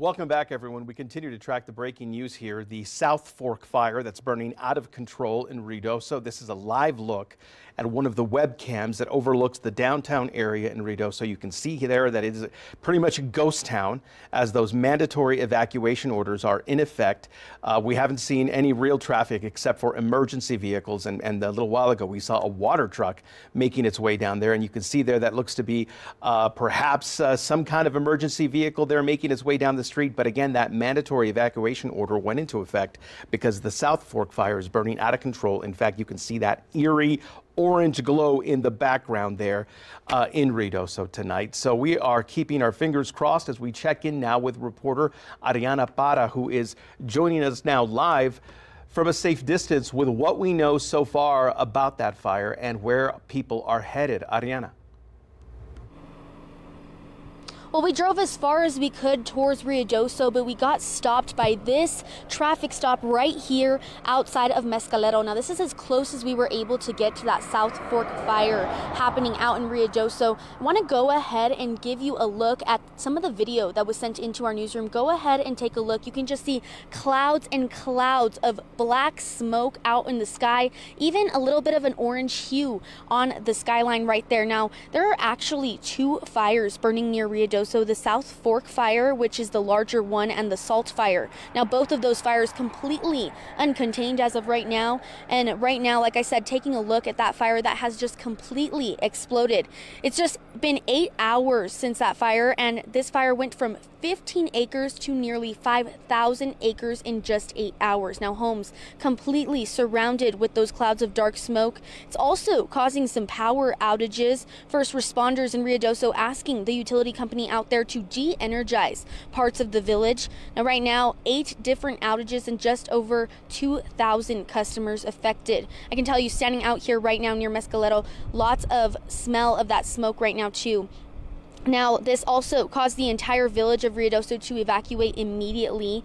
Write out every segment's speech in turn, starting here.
Welcome back, everyone. We continue to track the breaking news here. The South Fork fire that's burning out of control in Ruidoso. This is a live look at one of the webcams that overlooks the downtown area in Ruidoso. You can see there that it is pretty much a ghost town as those mandatory evacuation orders are in effect. Uh, we haven't seen any real traffic except for emergency vehicles. And, and a little while ago, we saw a water truck making its way down there. And you can see there that looks to be uh, perhaps uh, some kind of emergency vehicle there making its way down the street. But again, that mandatory evacuation order went into effect because the South Fork fire is burning out of control. In fact, you can see that eerie orange glow in the background there uh, in Ruidoso tonight. So we are keeping our fingers crossed as we check in now with reporter Ariana Parra, who is joining us now live from a safe distance with what we know so far about that fire and where people are headed. Ariana. Well, we drove as far as we could towards Ruidoso, but we got stopped by this traffic stop right here outside of Mescalero. Now, this is as close as we were able to get to that South Fork fire happening out in Ruidoso. I want to go ahead and give you a look at some of the video that was sent into our newsroom. Go ahead and take a look. You can just see clouds and clouds of black smoke out in the sky, even a little bit of an orange hue on the skyline right there. Now, there are actually two fires burning near Ruidoso so the South Fork fire, which is the larger one, and the Salt fire. Now, both of those fires completely uncontained as of right now. And right now, like I said, taking a look at that fire that has just completely exploded. It's just been eight hours since that fire, and this fire went from 15 acres to nearly 5,000 acres in just eight hours. Now, homes completely surrounded with those clouds of dark smoke. It's also causing some power outages. First responders in Rio Ruidoso asking the utility company out there to de energize parts of the village. Now, right now, eight different outages and just over 2,000 customers affected. I can tell you, standing out here right now near Mescalero, lots of smell of that smoke right now, too. Now, this also caused the entire village of Ruidoso to evacuate immediately.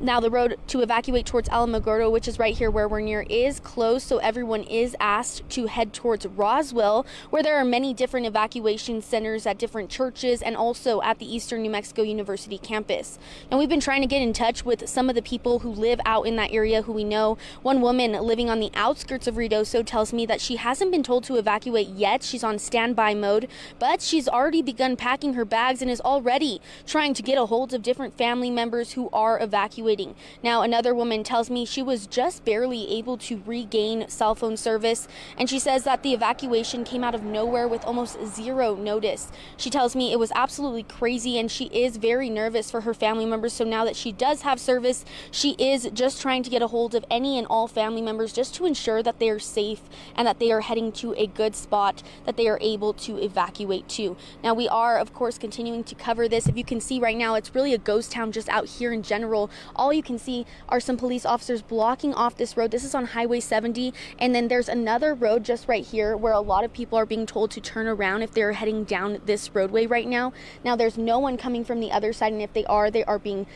Now, the road to evacuate towards Alamogordo, which is right here where we're near, is closed, so everyone is asked to head towards Roswell, where there are many different evacuation centers at different churches and also at the Eastern New Mexico University campus. Now, we've been trying to get in touch with some of the people who live out in that area who we know. One woman living on the outskirts of Ruidoso tells me that she hasn't been told to evacuate yet. She's on standby mode, but she's already begun packing her bags and is already trying to get a hold of different family members who are evacuating evacuating. Now, another woman tells me she was just barely able to regain cell phone service, and she says that the evacuation came out of nowhere with almost zero notice. She tells me it was absolutely crazy, and she is very nervous for her family members. So now that she does have service, she is just trying to get a hold of any and all family members just to ensure that they are safe and that they are heading to a good spot that they are able to evacuate to. Now, we are, of course, continuing to cover this. If you can see right now, it's really a ghost town just out here in general all you can see are some police officers blocking off this road. This is on Highway 70. And then there's another road just right here where a lot of people are being told to turn around if they're heading down this roadway right now. Now, there's no one coming from the other side. And if they are, they are being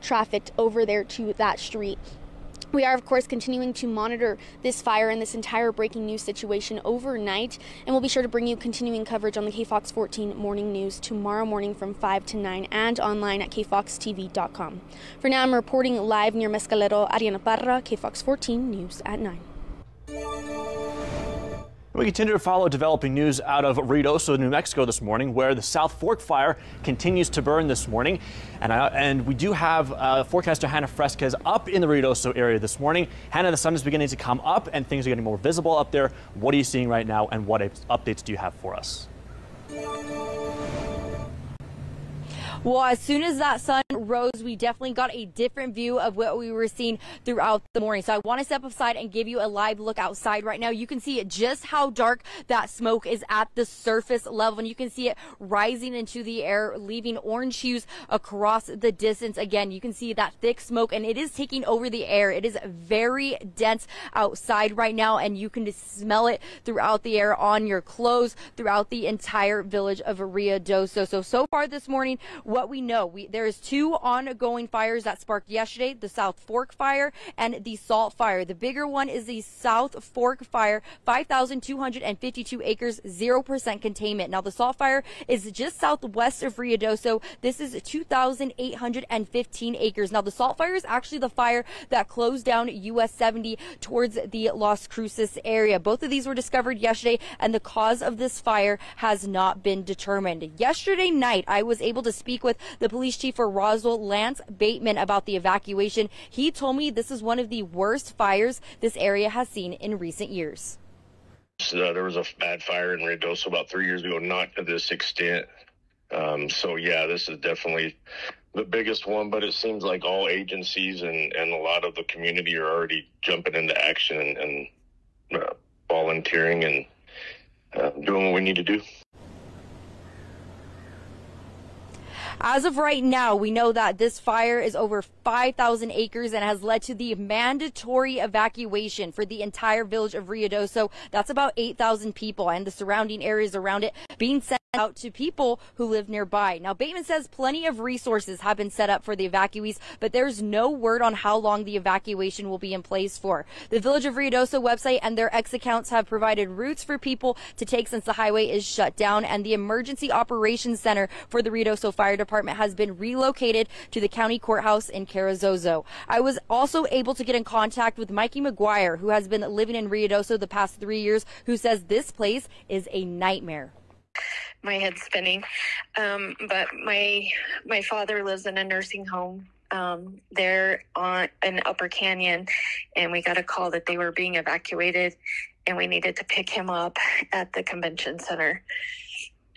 trafficked over there to that street. We are, of course, continuing to monitor this fire and this entire breaking news situation overnight, and we'll be sure to bring you continuing coverage on the KFOX 14 morning news tomorrow morning from 5 to 9 and online at kfoxtv.com. For now, I'm reporting live near Mescalero, Ariana Parra, KFOX 14 News at 9. We continue to follow developing news out of Ruidoso, New Mexico this morning, where the South Fork fire continues to burn this morning. And, I, and we do have uh, forecaster Hannah Fresquez up in the Ruidoso area this morning. Hannah, the sun is beginning to come up and things are getting more visible up there. What are you seeing right now and what updates do you have for us? Well, as soon as that sun rose, we definitely got a different view of what we were seeing throughout the morning. So I want to step aside and give you a live look outside right now. You can see just how dark that smoke is at the surface level, and you can see it rising into the air, leaving orange hues across the distance. Again, you can see that thick smoke, and it is taking over the air. It is very dense outside right now, and you can smell it throughout the air on your clothes, throughout the entire village of Ruidoso. So, so far this morning, what we know, we, there is two ongoing fires that sparked yesterday, the South Fork fire and the Salt fire. The bigger one is the South Fork fire, 5,252 acres, 0% containment. Now the Salt fire is just southwest of Ruidoso. This is 2,815 acres. Now the Salt fire is actually the fire that closed down US 70 towards the Las Cruces area. Both of these were discovered yesterday and the cause of this fire has not been determined. Yesterday night, I was able to speak with the police chief for Roswell, Lance Bateman, about the evacuation. He told me this is one of the worst fires this area has seen in recent years. Uh, there was a bad fire in Ruidoso about three years ago, not to this extent. Um, so yeah, this is definitely the biggest one, but it seems like all agencies and, and a lot of the community are already jumping into action and, and uh, volunteering and uh, doing what we need to do. As of right now, we know that this fire is over 5,000 acres and has led to the mandatory evacuation for the entire village of Ruidoso. That's about 8,000 people and the surrounding areas around it being sent out to people who live nearby. Now, Bateman says plenty of resources have been set up for the evacuees, but there's no word on how long the evacuation will be in place for. The Village of Ruidoso website and their X accounts have provided routes for people to take since the highway is shut down, and the Emergency Operations Center for the Ruidoso Fire Department has been relocated to the county courthouse in Carrizozo. I was also able to get in contact with Mikey McGuire, who has been living in Ruidoso the past three years, who says this place is a nightmare my head spinning. Um, but my my father lives in a nursing home um, there on in Upper Canyon, and we got a call that they were being evacuated, and we needed to pick him up at the convention center.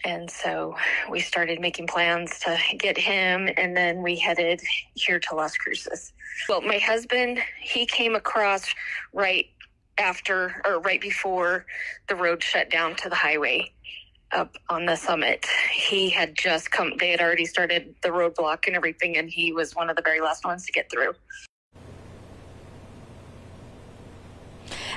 And so we started making plans to get him, and then we headed here to Las Cruces. Well, my husband, he came across right after or right before the road shut down to the highway up on the summit. He had just come, they had already started the roadblock and everything, and he was one of the very last ones to get through.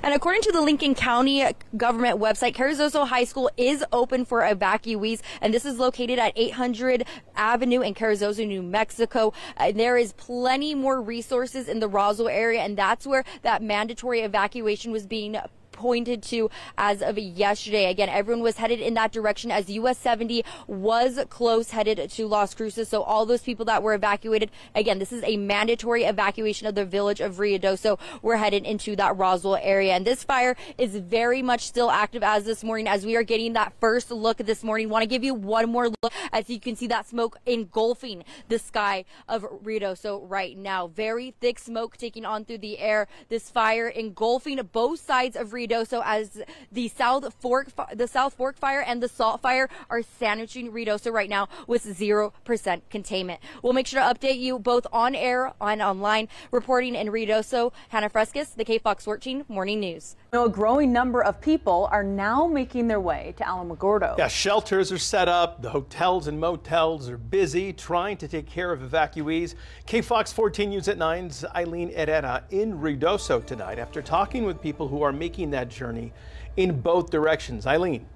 And according to the Lincoln County government website, Carrizozo High School is open for evacuees, and this is located at 800 Avenue in Carrizozo, New Mexico. Uh, there is plenty more resources in the Roswell area, and that's where that mandatory evacuation was being pointed to as of yesterday. Again, everyone was headed in that direction as US 70 was close headed to Las Cruces. So all those people that were evacuated, again, this is a mandatory evacuation of the village of Ruidoso. We're headed into that Roswell area. And this fire is very much still active as this morning as we are getting that first look this morning. Want to give you one more look as you can see that smoke engulfing the sky of Ruidoso right now. Very thick smoke taking on through the air. This fire engulfing both sides of Ruidoso Ruidoso as the South Fork, the South Fork fire and the Salt fire are sandwiching Ruidoso right now with 0% containment. We'll make sure to update you both on air and online. Reporting in Ruidoso, Hannah Fresquez, the KFOX 14 Morning News. A growing number of people are now making their way to Alamogordo. Yeah, shelters are set up. The hotels and motels are busy trying to take care of evacuees. KFOX 14 News at 9's Eileen Herrera in Ruidoso tonight after talking with people who are making that journey in both directions. Eileen.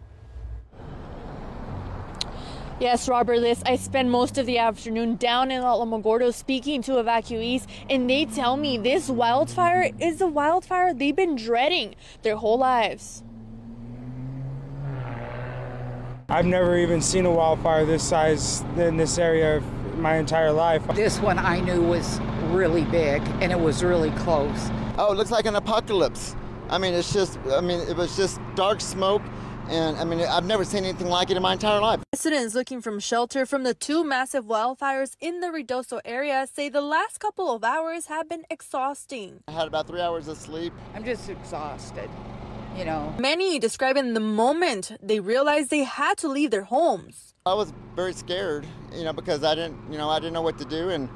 Yes, Robert Liz, I spent most of the afternoon down in Alamogordo speaking to evacuees, and they tell me this wildfire is the wildfire they've been dreading their whole lives. I've never even seen a wildfire this size in this area my entire life. This one I knew was really big and it was really close. Oh, it looks like an apocalypse. I mean, it's just, I mean, it was just dark smoke. And I mean, I've never seen anything like it in my entire life. Residents looking from shelter from the two massive wildfires in the Ruidoso area say the last couple of hours have been exhausting. I had about three hours of sleep. I'm just exhausted, you know. Many describing the moment they realized they had to leave their homes. I was very scared, you know, because I didn't, you know, I didn't know what to do. And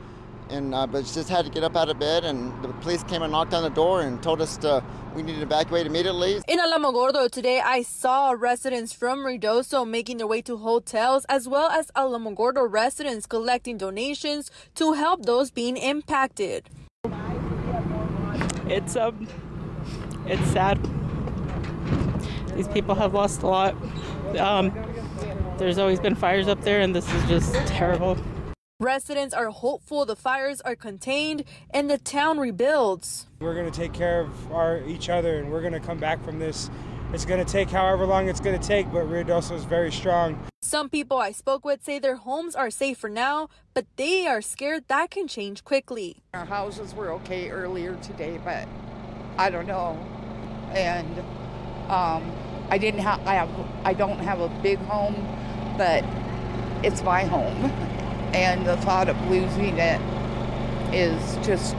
and uh, but just had to get up out of bed and the police came and knocked on the door and told us to, we needed to evacuate immediately. In Alamogordo today, I saw residents from Ruidoso making their way to hotels as well as Alamogordo residents collecting donations to help those being impacted. It's um, it's sad. These people have lost a lot. Um, there's always been fires up there, and this is just terrible. Residents are hopeful the fires are contained and the town rebuilds. We're going to take care of our each other and we're going to come back from this. It's going to take however long it's going to take, but Ruidoso is very strong. Some people I spoke with say their homes are safe for now, but they are scared that can change quickly. Our houses were okay earlier today, but I don't know. And um, I didn't have I have I don't have a big home, but it's my home. And the thought of losing it is just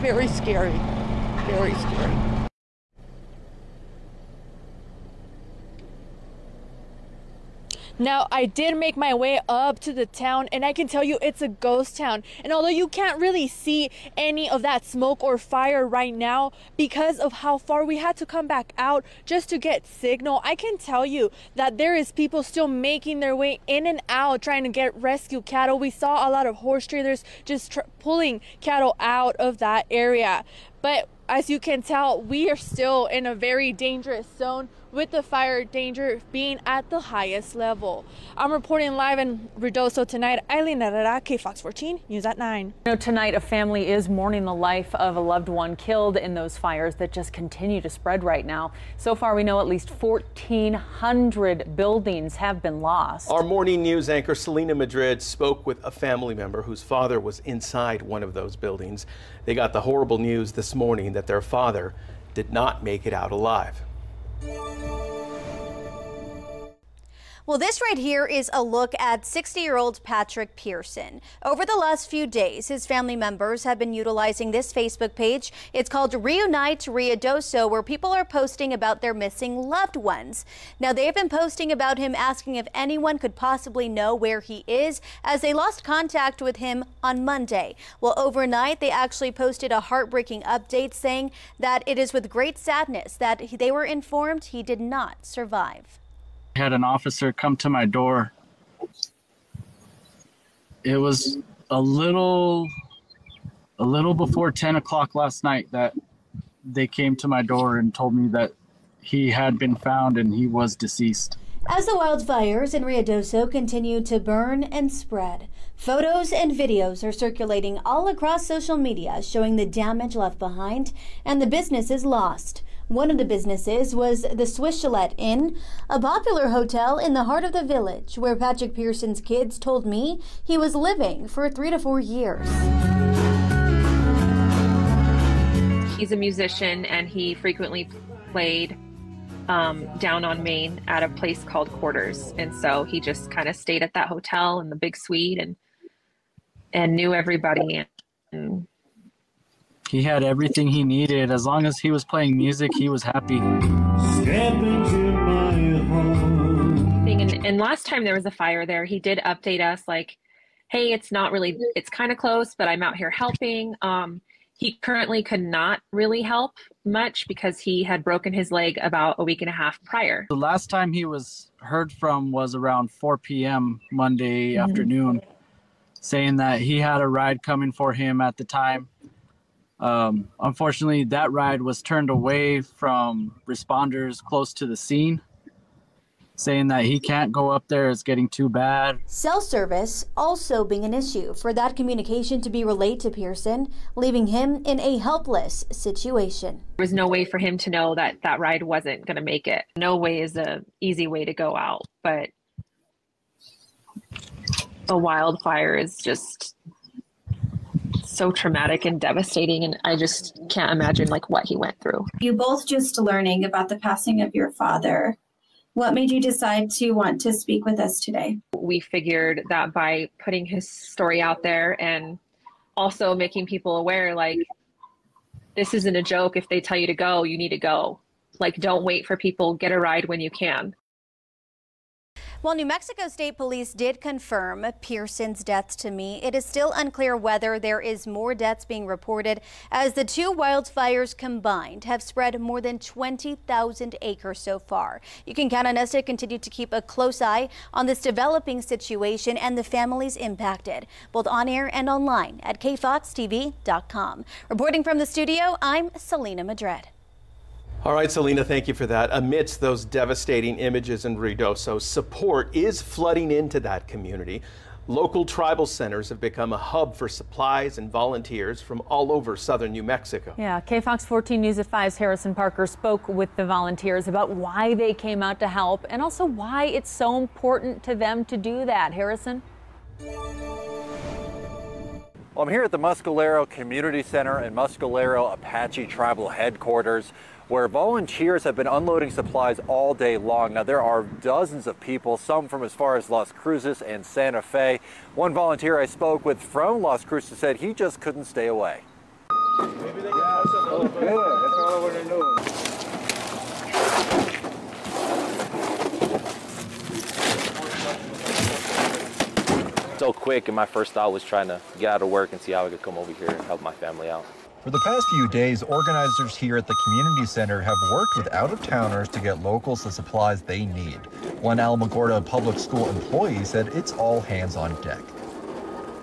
very scary. Very scary. Now, I did make my way up to the town, and I can tell you it's a ghost town. And although you can't really see any of that smoke or fire right now because of how far we had to come back out just to get signal, I can tell you that there is people still making their way in and out trying to get rescue cattle. We saw a lot of horse trailers just pulling cattle out of that area. But as you can tell, we are still in a very dangerous zone with the fire danger being at the highest level. I'm reporting live in Ruidoso tonight. Eileen Herrera, KFOX 14, News at 9. You know, tonight, a family is mourning the life of a loved one killed in those fires that just continue to spread right now. So far, we know at least 1,400 buildings have been lost. Our morning news anchor, Selena Madrid, spoke with a family member whose father was inside one of those buildings. They got the horrible news this morning that their father did not make it out alive. Thank you. Well, this right here is a look at 60 year old Patrick Pearson. Over the last few days, his family members have been utilizing this Facebook page. It's called Reunite Ruidoso, where people are posting about their missing loved ones. Now, they've been posting about him, asking if anyone could possibly know where he is, as they lost contact with him on Monday. Well, overnight, they actually posted a heartbreaking update saying that it is with great sadness that they were informed he did not survive had an officer come to my door. It was a little a little before 10 o'clock last night that they came to my door and told me that he had been found and he was deceased. As the wildfires in Ruidoso continue to burn and spread, photos and videos are circulating all across social media showing the damage left behind and the businesses lost. One of the businesses was the Swiss Chalet Inn, a popular hotel in the heart of the village where Patrick Pearson's kids told me he was living for three to four years. He's a musician and he frequently played um, down on Main at a place called Quarters. And so he just kind of stayed at that hotel in the big suite and and knew everybody and he had everything he needed. As long as he was playing music, he was happy. And, and last time there was a fire there, he did update us like, hey, it's not really, it's kind of close, but I'm out here helping. Um, he currently could not really help much because he had broken his leg about a week and a half prior. The last time he was heard from was around 4 p.m. Monday mm-hmm. afternoon, saying that he had a ride coming for him at the time um, unfortunately, that ride was turned away from responders close to the scene, saying that he can't go up there, it's getting too bad. Cell service also being an issue for that communication to be relayed to Pearson, leaving him in a helpless situation. There was no way for him to know that that ride wasn't going to make it. No way is a easy way to go out, but a wildfire is just so traumatic and devastating and i just can't imagine like what he went through. You both just learning about the passing of your father. What made you decide to want to speak with us today? We figured that by putting his story out there and also making people aware like this isn't a joke. If they tell you to go you need to go. Like don't wait for people get a ride when you can well, New Mexico State Police did confirm Pearson's death to me. It is still unclear whether there is more deaths being reported as the two wildfires combined have spread more than 20,000 acres so far. You can count on us to continue to keep a close eye on this developing situation and the families impacted, both on air and online at kfoxtv.com. Reporting from the studio, I'm Selena Madrid. All right, Selena, thank you for that. Amidst those devastating images in Ruidoso, support is flooding into that community. Local tribal centers have become a hub for supplies and volunteers from all over southern New Mexico. Yeah, KFOX 14 News at 5's Harrison Parker spoke with the volunteers about why they came out to help and also why it's so important to them to do that. Harrison? Well, I'm here at the Mescalero Community Center and Mescalero Apache Tribal Headquarters where volunteers have been unloading supplies all day long. Now, there are dozens of people, some from as far as Las Cruces and Santa Fe. One volunteer I spoke with from Las Cruces said he just couldn't stay away. So quick and my first thought was trying to get out of work and see how I could come over here and help my family out. For the past few days, organizers here at the community center have worked with out-of-towners to get locals the supplies they need. One Alamogordo public school employee said it's all hands on deck.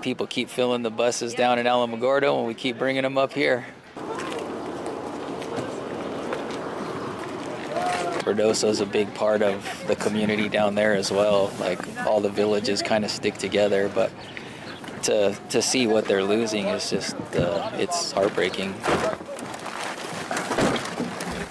People keep filling the buses down in Alamogordo and we keep bringing them up here. Ruidoso is a big part of the community down there as well. Like all the villages kind of stick together, but to to see what they're losing is just uh, it's heartbreaking.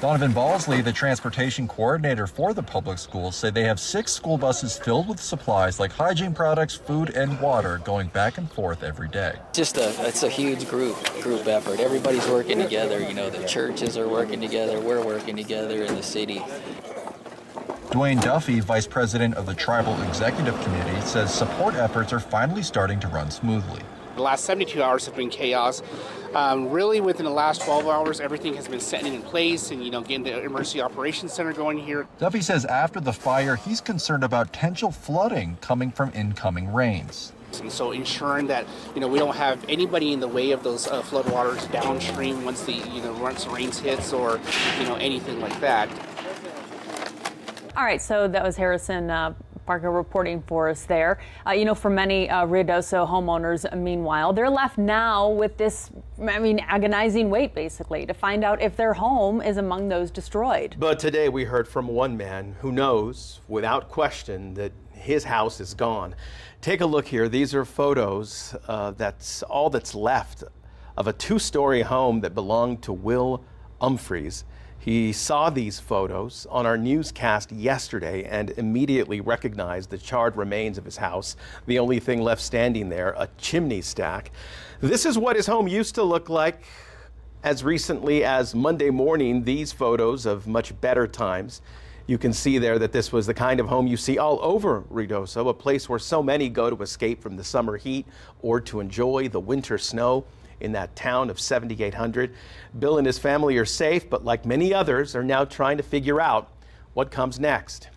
Donovan Balsley, the transportation coordinator for the public schools, say they have six school buses filled with supplies like hygiene products, food, and water going back and forth every day. Just a it's a huge group group effort. Everybody's working together. You know, the churches are working together. We're working together in the city. Dwayne Duffy, vice president of the Tribal Executive Committee, says support efforts are finally starting to run smoothly. The last 72 hours have been chaos. Um, really, within the last 12 hours, everything has been setting in place and, you know, getting the emergency operations center going here. Duffy says after the fire, he's concerned about potential flooding coming from incoming rains. And so ensuring that, you know, we don't have anybody in the way of those uh, floodwaters downstream once the, you know, once the rains hits or, you know, anything like that. All right, so that was Harrison uh, Parker reporting for us there. Uh, you know, for many uh, Ruidoso homeowners, meanwhile, they're left now with this, I mean, agonizing wait, basically, to find out if their home is among those destroyed. But today we heard from one man who knows, without question, that his house is gone. Take a look here. These are photos. Uh, that's all that's left of a two-story home that belonged to Will Umphreys. He saw these photos on our newscast yesterday and immediately recognized the charred remains of his house, the only thing left standing there, a chimney stack. This is what his home used to look like as recently as Monday morning, these photos of much better times. You can see there that this was the kind of home you see all over Ruidoso, a place where so many go to escape from the summer heat or to enjoy the winter snow in that town of 7,800. Bill and his family are safe, but like many others, are now trying to figure out what comes next.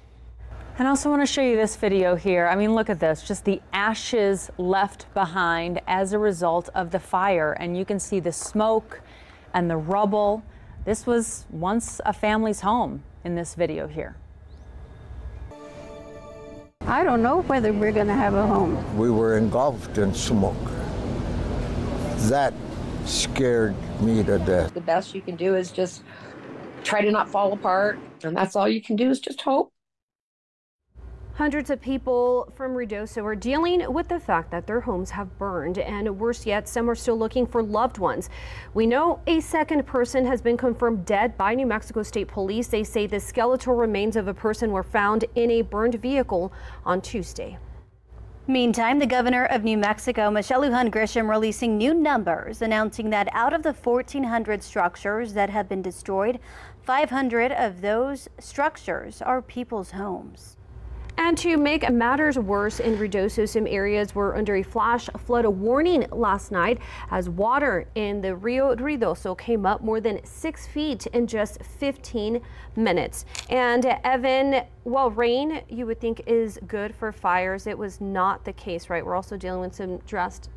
And I also want to show you this video here. I mean, look at this, just the ashes left behind as a result of the fire. And you can see the smoke and the rubble. This was once a family's home in this video here. I don't know whether we're going to have a home. We were engulfed in smoke that scared me to death. The best you can do is just try to not fall apart, and that's all you can do is just hope. Hundreds of people from Ruidoso are dealing with the fact that their homes have burned, and worse yet, some are still looking for loved ones. We know a second person has been confirmed dead by New Mexico State Police. They say the skeletal remains of a person were found in a burned vehicle on Tuesday. Meantime, the governor of New Mexico, Michelle Lujan Grisham, releasing new numbers announcing that out of the 1,400 structures that have been destroyed, 500 of those structures are people's homes. And to make matters worse, in Ruidoso, some areas were under a flash flood warning last night as water in the Rio Ruidoso came up more than six feet in just 15 minutes. And Evan, while rain you would think is good for fires, it was not the case, right? We're also dealing with some drastic,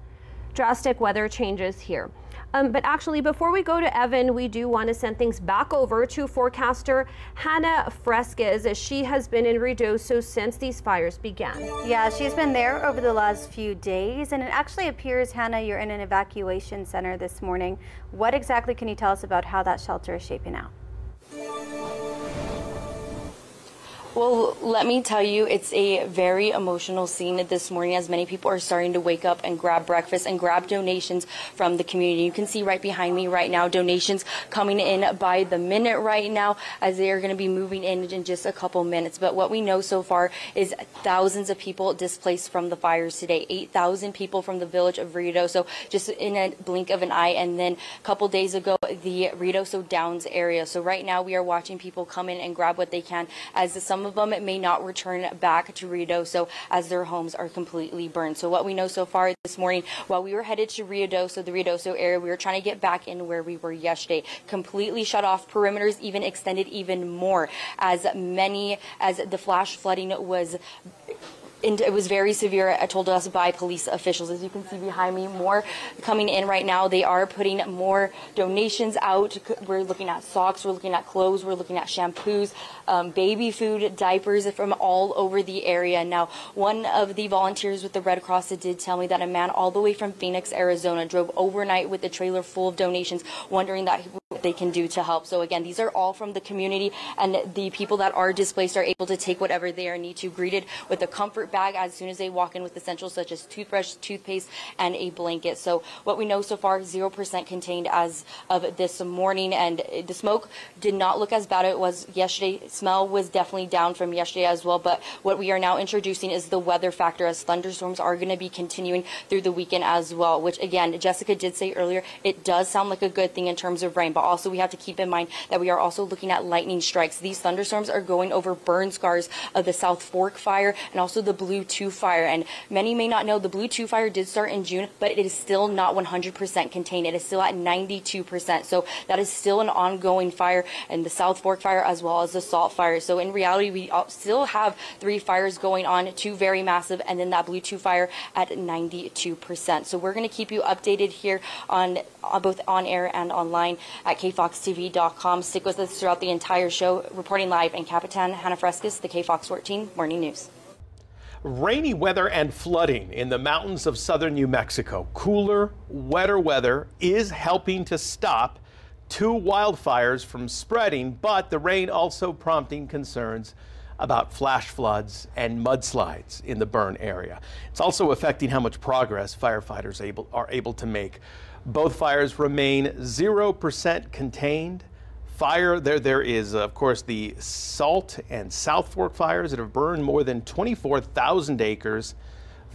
drastic weather changes here. Um, but actually, before we go to Evan, we do want to send things back over to forecaster Hannah Fresquez, as she has been in Ruidoso since these fires began. Yeah, she's been there over the last few days, and it actually appears, Hannah, you're in an evacuation center this morning. What exactly can you tell us about how that shelter is shaping out? Well, let me tell you, it's a very emotional scene this morning as many people are starting to wake up and grab breakfast and grab donations from the community. You can see right behind me right now donations coming in by the minute right now as they are going to be moving in in just a couple minutes. But what we know so far is thousands of people displaced from the fires today. 8,000 people from the village of Rito. So just in a blink of an eye. And then a couple days ago, the Ruidoso Downs area. So right now we are watching people come in and grab what they can as some of them may not return back to Ruidoso as their homes are completely burned. So what we know so far this morning, while we were headed to Ruidoso, the Ruidoso area, we were trying to get back in where we were yesterday. Completely shut off perimeters, even extended even more as many as the flash flooding was it was very severe, uh, told us by police officials. As you can see behind me, more coming in right now. They are putting more donations out. We're looking at socks, we're looking at clothes, we're looking at shampoos, um, baby food, diapers from all over the area. Now, one of the volunteers with the Red Cross did tell me that a man all the way from Phoenix, Arizona, drove overnight with a trailer full of donations, wondering that they can do to help. So again, these are all from the community, and the people that are displaced are able to take whatever they are need to, greeted with a comfort bag as soon as they walk in with essentials such as toothbrush, toothpaste, and a blanket. So what we know so far, 0% contained as of this morning, and the smoke did not look as bad as it was yesterday. Smell was definitely down from yesterday as well, but what we are now introducing is the weather factor as thunderstorms are going to be continuing through the weekend as well, which again, Jessica did say earlier, it does sound like a good thing in terms of rain, but also we have to keep in mind that we are also looking at lightning strikes. These thunderstorms are going over burn scars of the South Fork fire and also the Blue 2 fire. And many may not know the Blue 2 fire did start in June, but it is still not 100% contained. It is still at 92%. So that is still an ongoing fire and the South Fork fire as well as the Salt fire. So in reality, we still have three fires going on, two very massive, and then that Blue 2 fire at 92%. So we're going to keep you updated here on uh, both on air and online at kfoxtv.com. Stick with us throughout the entire show. Reporting live in Capitan, Hannah Fresquez, the KFOX 14 Morning News. Rainy weather and flooding in the mountains of southern New Mexico. Cooler, wetter weather is helping to stop two wildfires from spreading, but the rain also prompting concerns about flash floods and mudslides in the burn area. It's also affecting how much progress firefighters able, are able to make. Both fires remain 0% contained. Fire, there, there is, of course, the Salt and South Fork fires that have burned more than 24,000 acres.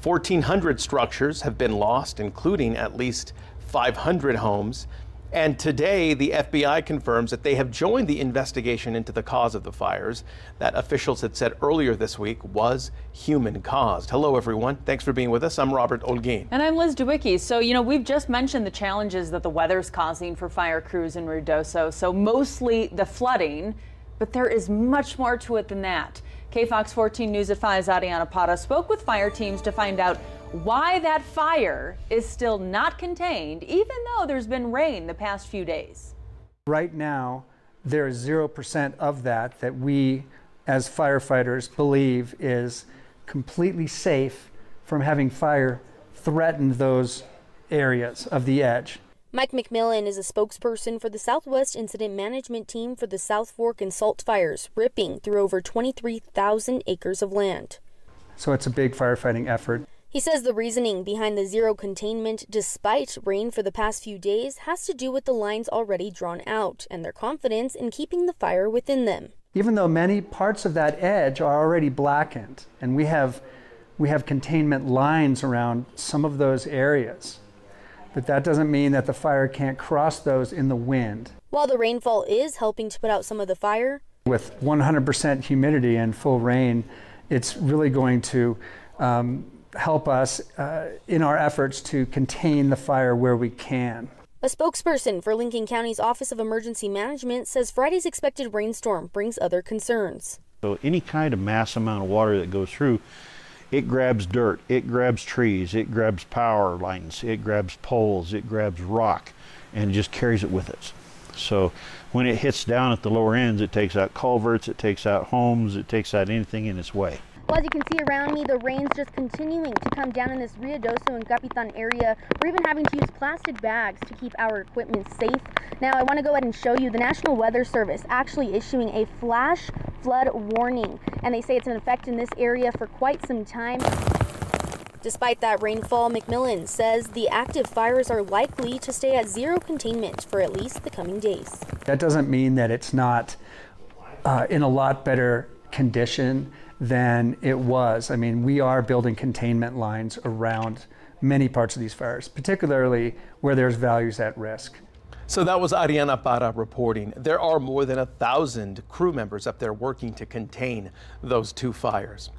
1,400 structures have been lost, including at least 500 homes. And today, the FBI confirms that they have joined the investigation into the cause of the fires that officials had said earlier this week was human caused. Hello, everyone. Thanks for being with us. I'm Robert Olguin. And I'm Liz Dewicki. So, you know, we've just mentioned the challenges that the weather's causing for fire crews in Ruidoso. So, mostly the flooding, but there is much more to it than that. KFOX 14 News at 5's Ariana Parra spoke with fire teams to find out why that fire is still not contained, even though there's been rain the past few days. Right now, there is 0% of that that we as firefighters believe is completely safe from having fire threaten those areas of the edge. Mike McMillan is a spokesperson for the Southwest Incident Management Team for the South Fork and Salt fires, ripping through over 23,000 acres of land. So it's a big firefighting effort. He says the reasoning behind the zero containment despite rain for the past few days has to do with the lines already drawn out and their confidence in keeping the fire within them. Even though many parts of that edge are already blackened and we have we have containment lines around some of those areas. But that doesn't mean that the fire can't cross those in the wind. While the rainfall is helping to put out some of the fire, with 100% humidity and full rain, it's really going to um, help us uh, in our efforts to contain the fire where we can. A spokesperson for Lincoln County's Office of Emergency Management says Friday's expected rainstorm brings other concerns. So, any kind of mass amount of water that goes through, it grabs dirt, it grabs trees, it grabs power lines, it grabs poles, it grabs rock, and just carries it with it. So, when it hits down at the lower ends, it takes out culverts, it takes out homes, it takes out anything in its way. Well, as you can see around me, the rain's just continuing to come down in this Ruidoso and Capitan area. We're even having to use plastic bags to keep our equipment safe. Now, I want to go ahead and show you the National Weather Service actually issuing a flash flood warning. And they say it's in effect in this area for quite some time. Despite that rainfall, McMillan says the active fires are likely to stay at zero containment for at least the coming days. That doesn't mean that it's not uh, in a lot better condition than it was. I mean, we are building containment lines around many parts of these fires, particularly where there's values at risk. So that was Ariana Parra reporting. There are more than a thousand crew members up there working to contain those two fires.